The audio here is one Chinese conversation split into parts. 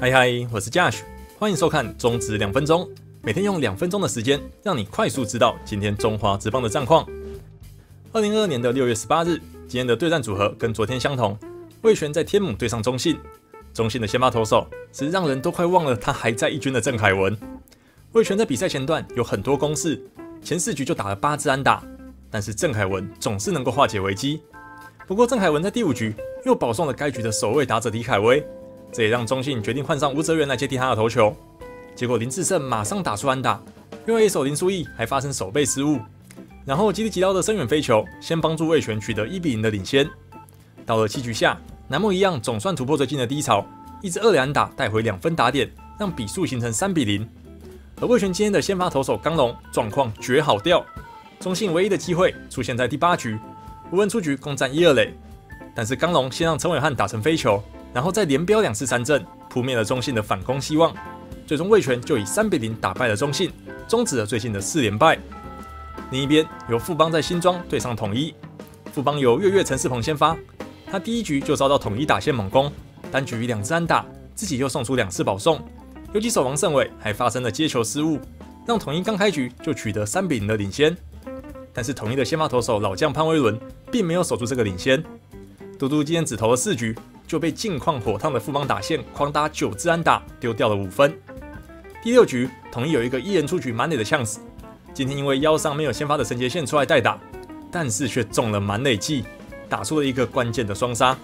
嗨嗨，我是 Josh，欢迎收看中职两分钟，每天用两分钟的时间，让你快速知道今天中华职棒的战况。二零二二年的六月十八日，今天的对战组合跟昨天相同，魏权在天母对上中信，中信的先发投手是让人都快忘了他还在一军的郑凯文。魏权在比赛前段有很多攻势，前四局就打了八支安打，但是郑凯文总是能够化解危机。不过郑凯文在第五局又保送了该局的首位打者李凯威。这也让中信决定换上吴泽源来接替他的投球，结果林志胜马上打出安打，另外一手林书义还发生手背失误，然后吉利吉刀的深远飞球先帮助魏权取得一比零的领先。到了七局下，南木一样总算突破最近的低潮，一支二连打带回两分打点，让比数形成三比零。而魏权今天的先发投手刚龙状况绝好掉，中信唯一的机会出现在第八局，无人出局攻占一二垒，但是刚龙先让陈伟汉打成飞球。然后再连飙两次三振，扑灭了中信的反攻希望。最终魏权就以三比零打败了中信，终止了最近的四连败。另一边由富邦在新庄对上统一，富邦由月月陈世鹏先发，他第一局就遭到统一打线猛攻，单局两支安打，自己又送出两次保送，游击手王胜伟还发生了接球失误，让统一刚开局就取得三比零的领先。但是统一的先发投手老将潘威伦并没有守住这个领先，嘟嘟今天只投了四局。就被近况火烫的富邦打线狂打九支安打，丢掉了五分。第六局，统一有一个一人出局满垒的呛死。今天因为腰伤没有先发的陈杰宪出来代打，但是却中了满垒计，打出了一个关键的双杀。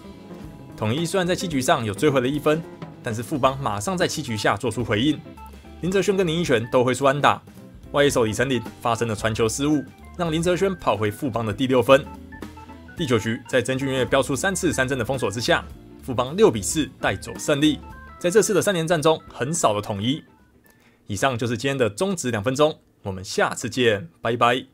统一虽然在七局上有追回了一分，但是富邦马上在七局下做出回应。林哲轩跟林一全都会出安打，外野手李成林发生了传球失误，让林哲轩跑回富邦的第六分。第九局，在曾俊岳飙出三次三振的封锁之下。富邦六比四带走胜利，在这次的三连战中很少的统一。以上就是今天的中止两分钟，我们下次见，拜拜。